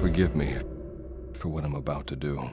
Forgive me for what I'm about to do.